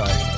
know,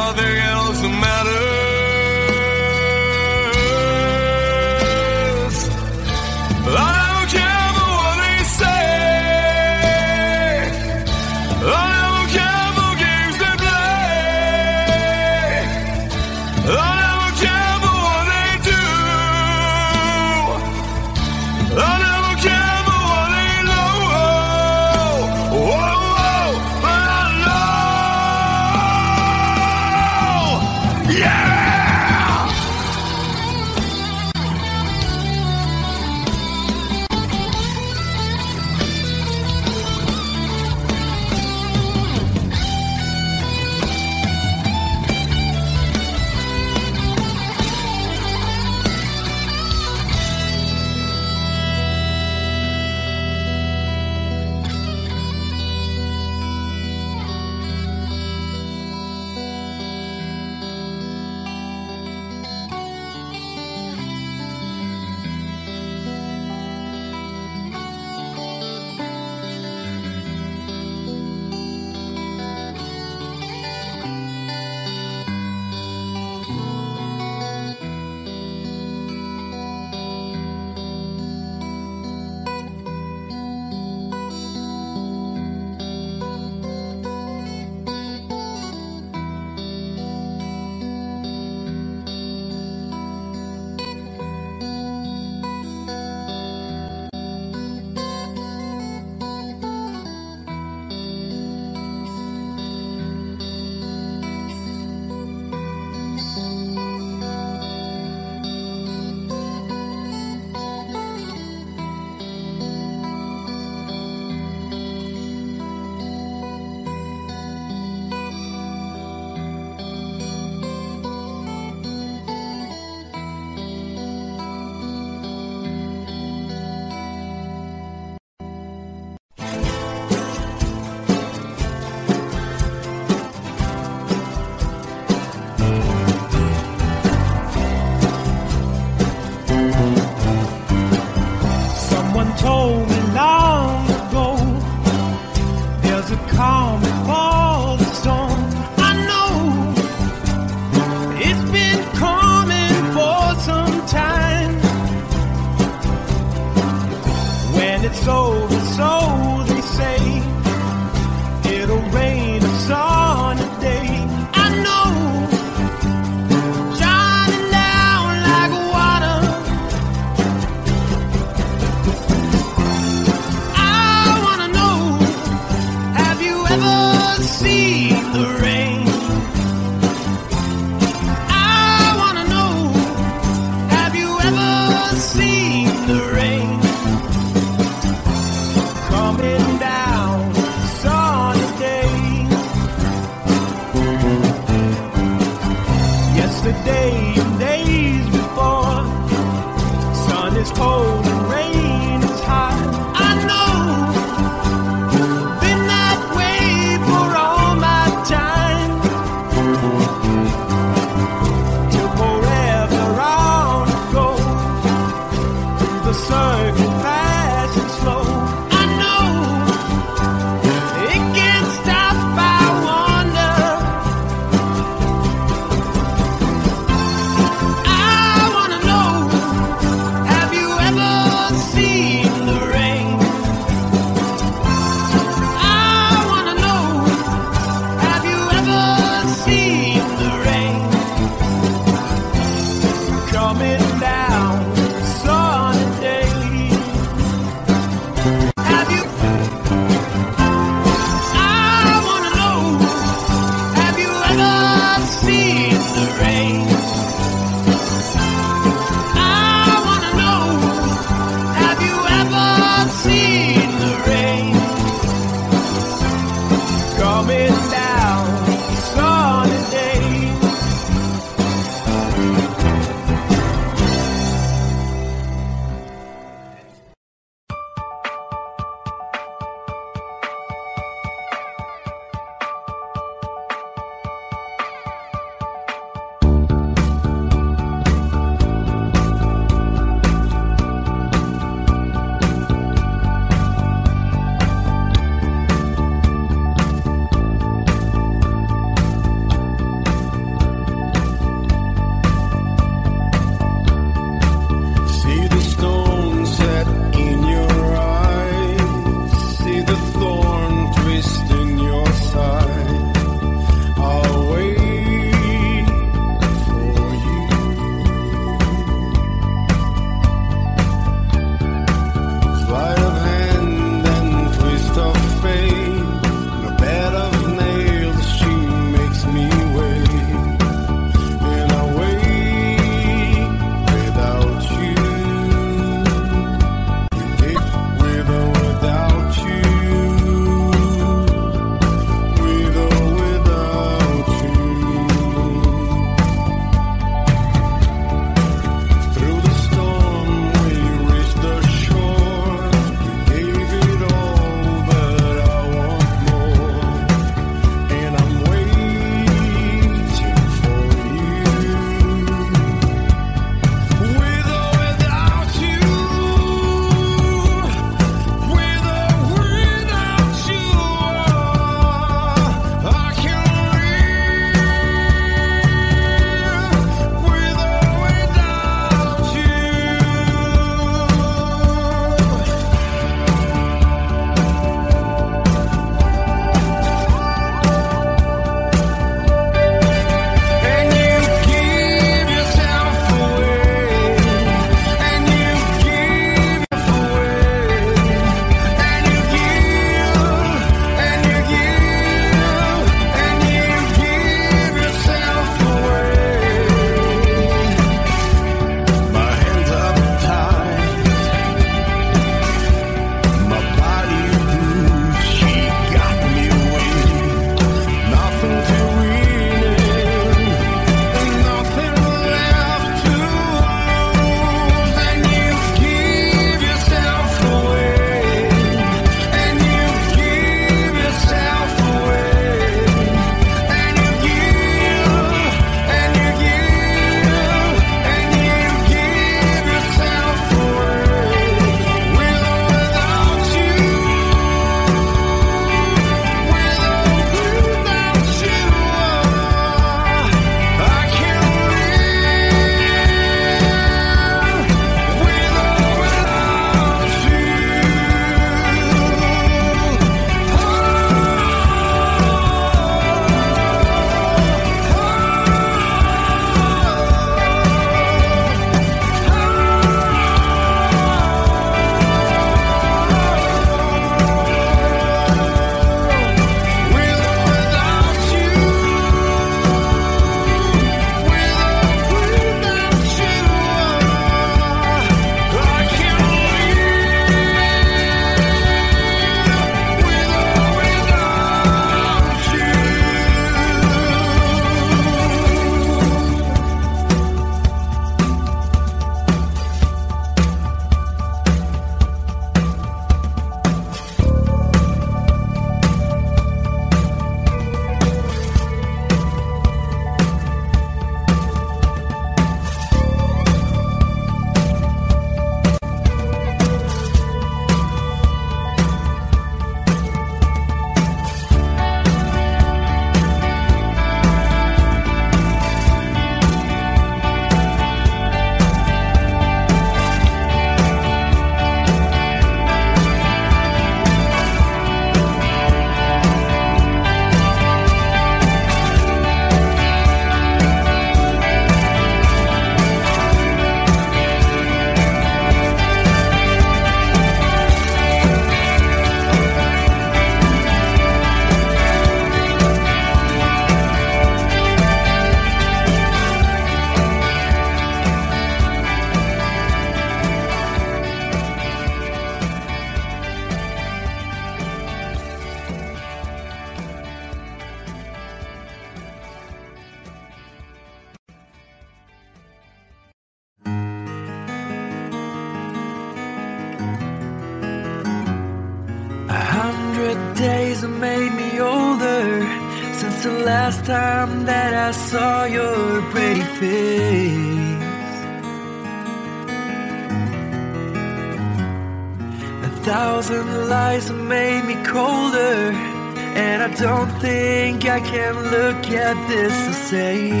that this to say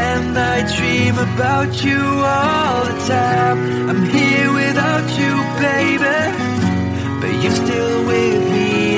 And I dream about you all the time. I'm here without you, baby, but you're still with me.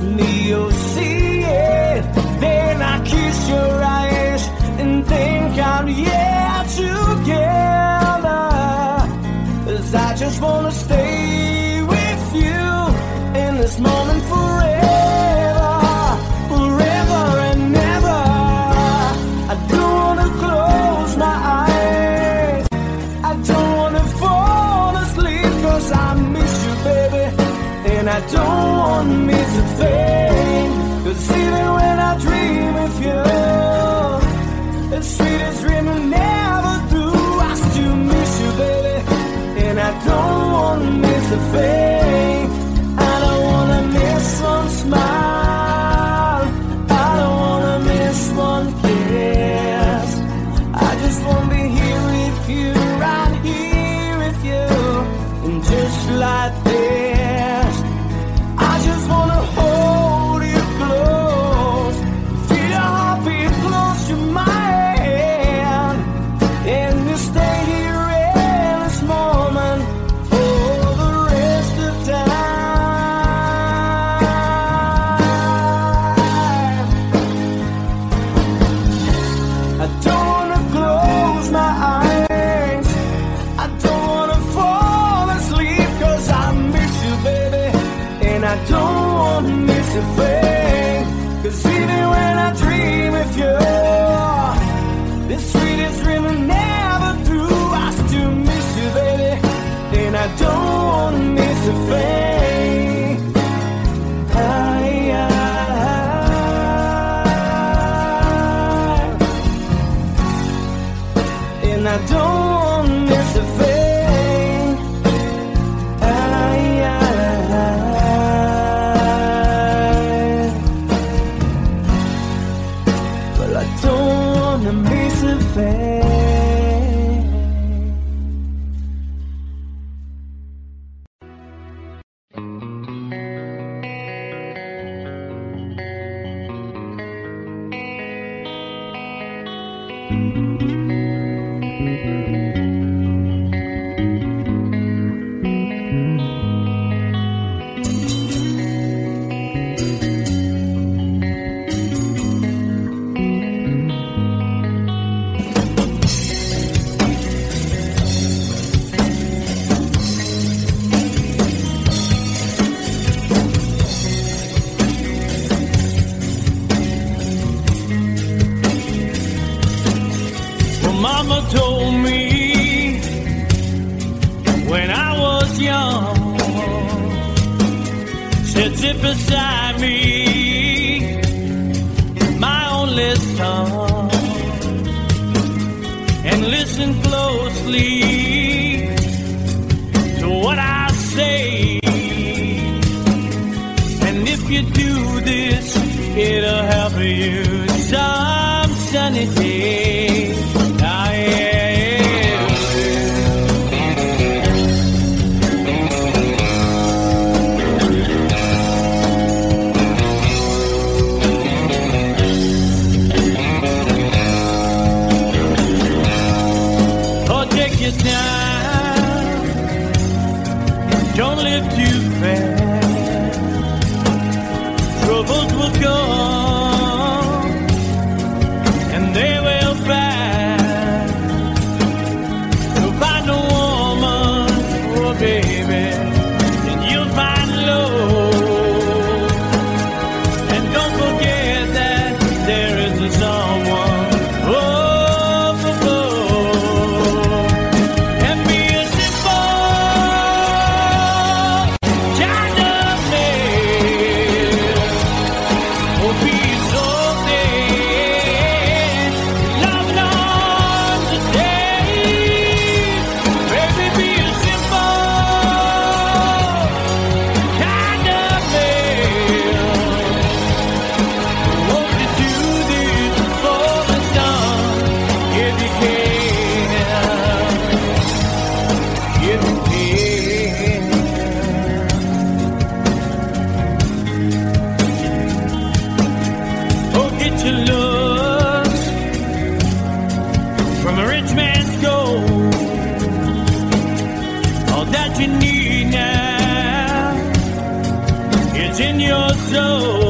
me. Miss a in your soul.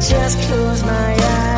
just close my eyes.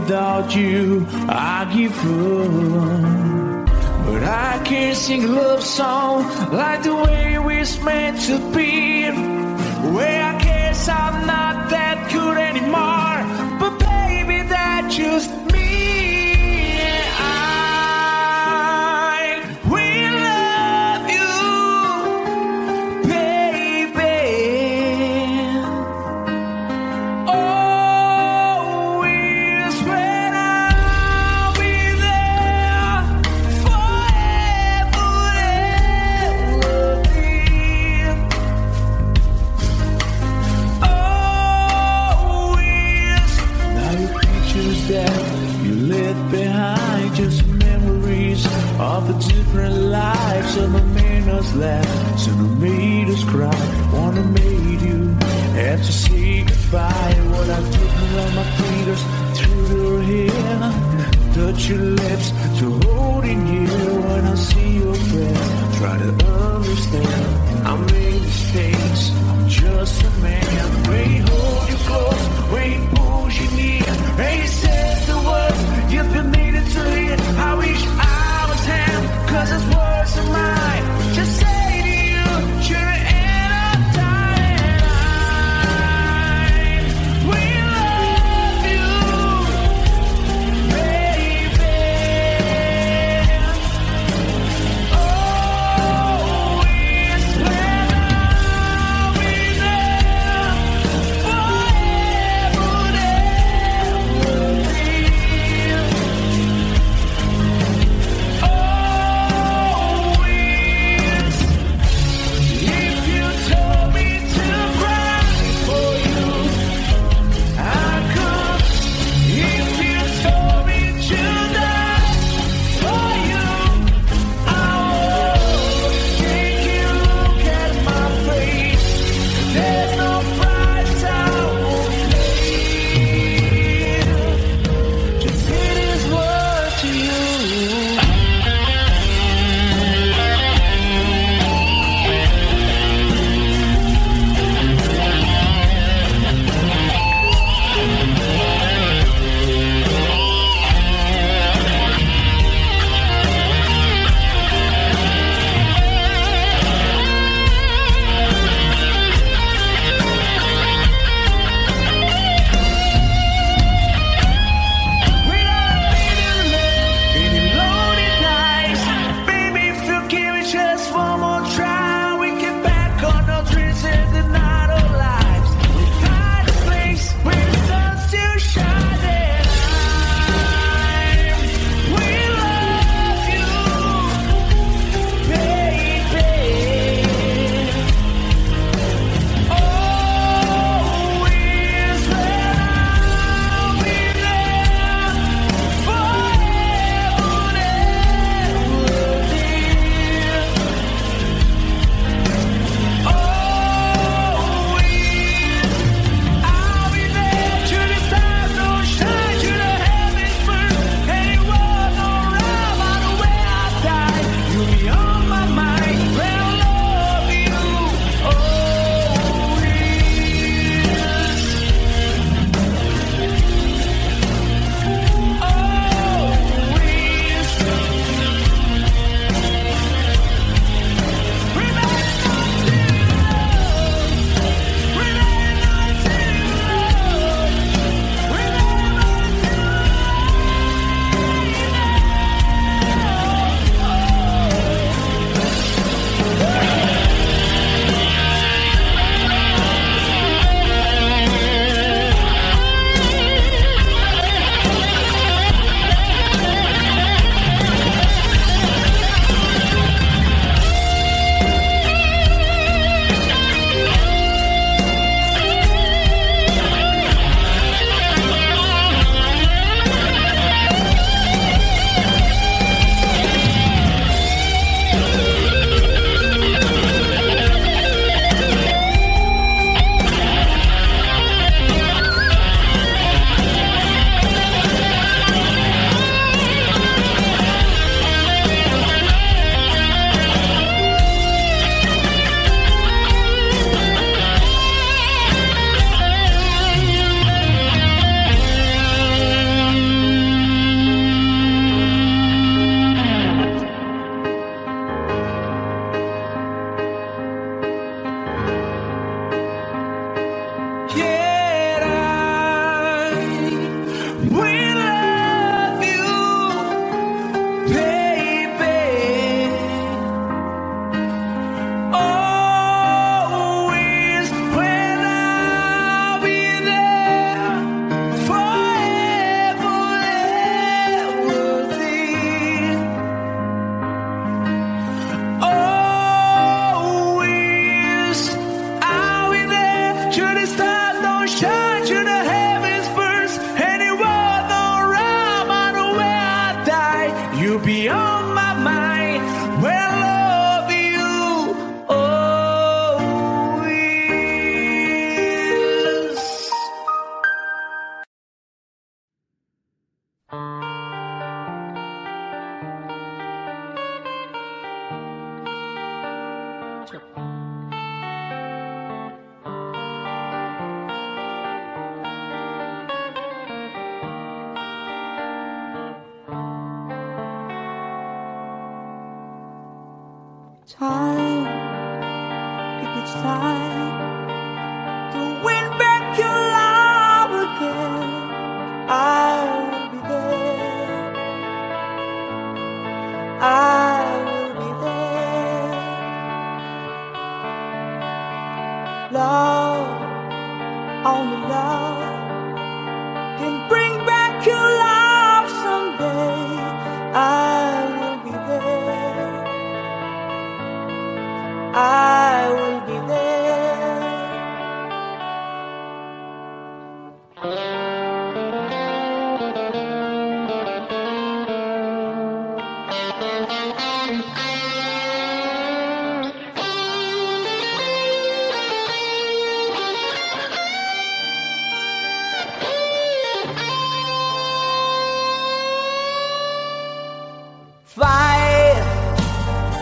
Without you, lives. Some have made us laugh, some have made us cry. One have made you have to say goodbye. What I took around my fingers through your hair, touch your lips to holding you. When I see your breath, try to understand. I made mistakes. I'm just a man. He hold you close, he pulls you near, and he says the words you've been needing to hear. I wish I cause his words are mine.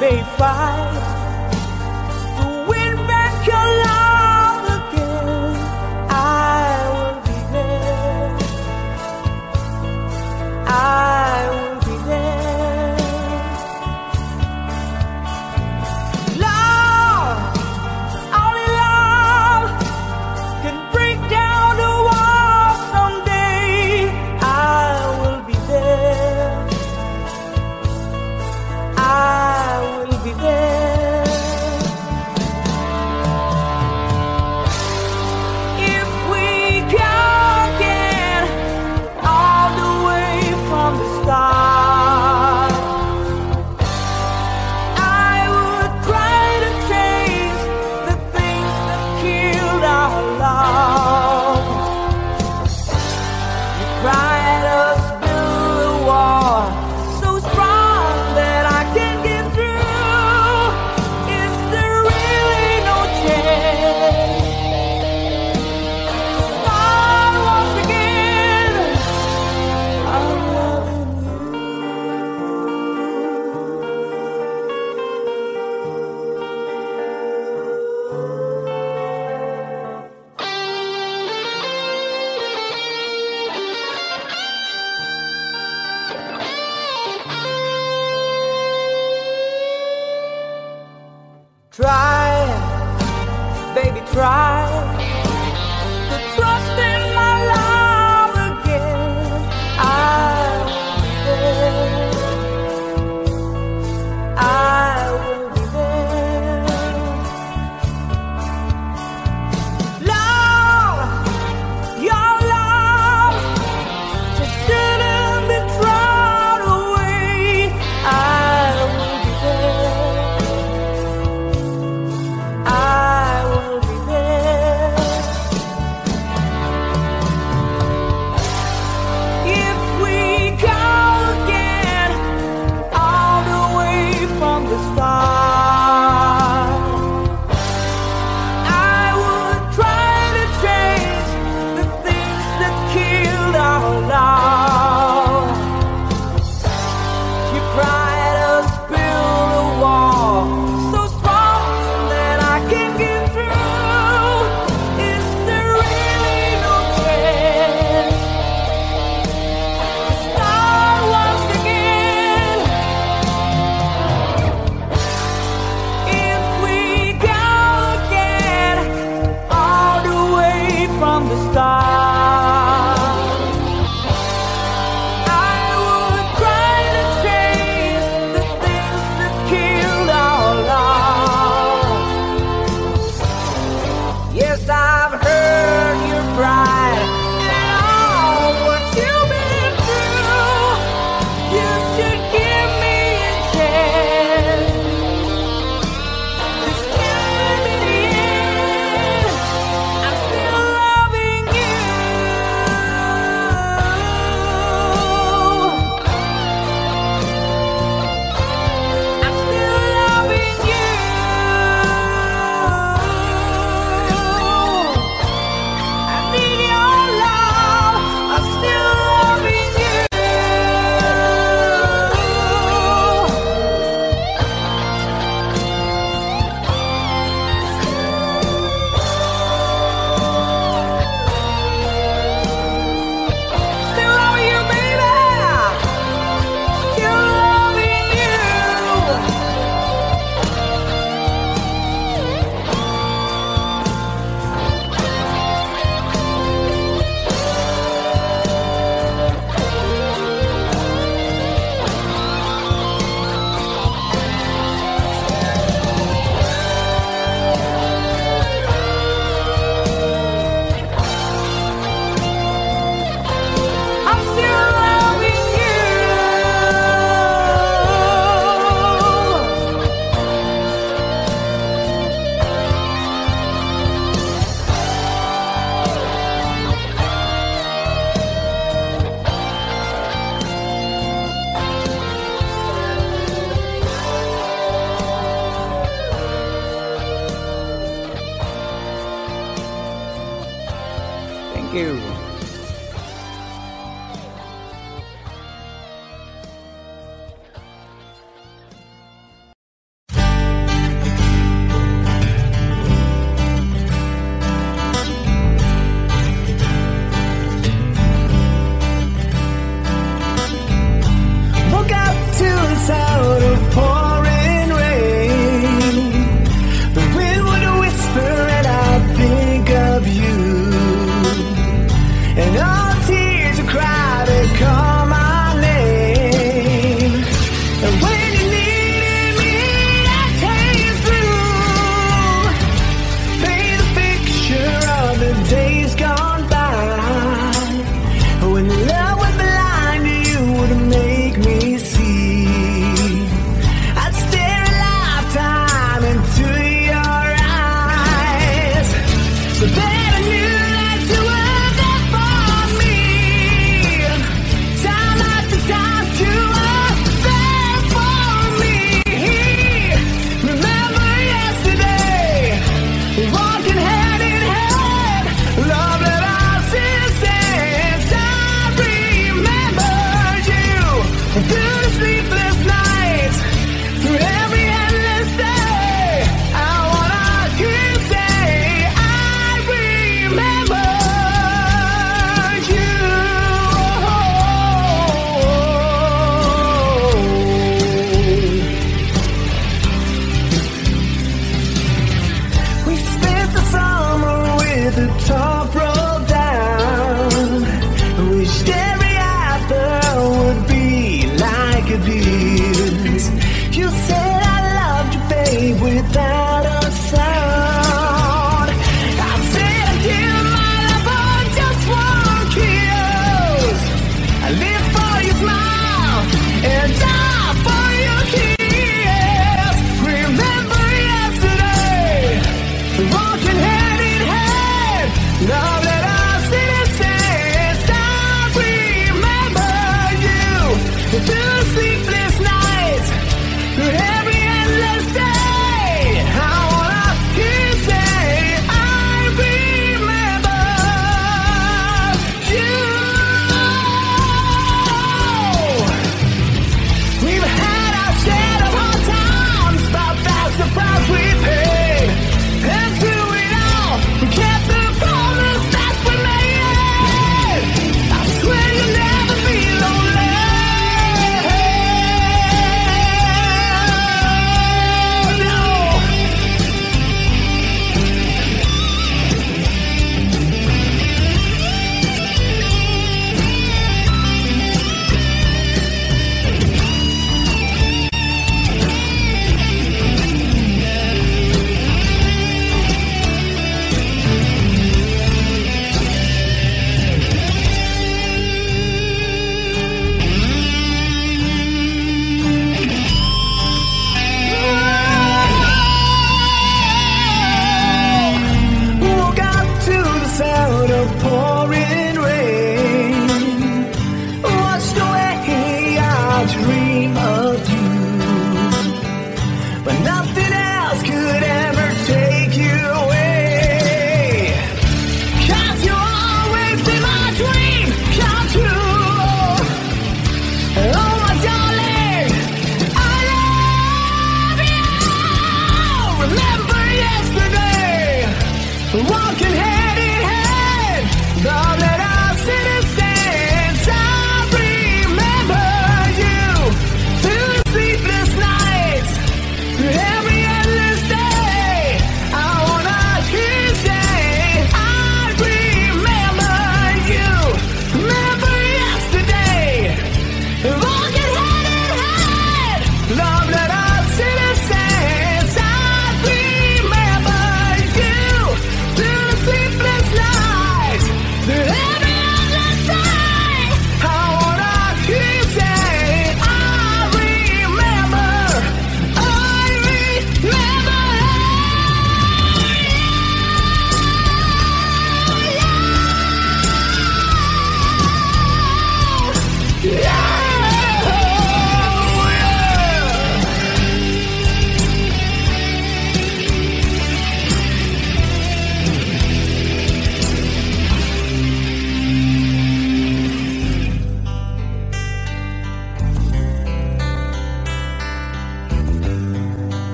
Babe, fight